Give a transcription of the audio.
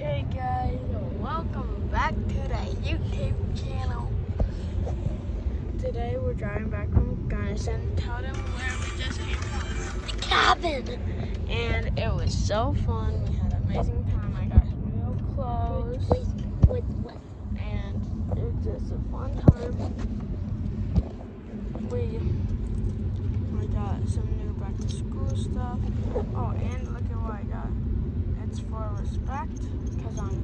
Okay, guys, welcome back to the YouTube channel. Today we're driving back from Gunnison. Tell them where we just came from. The cabin! And it was so fun. We had an amazing time. I got some new clothes. Wait, wait, what? And it was just a fun time. We, we got some new back to school stuff. Oh, and respect, because I'm.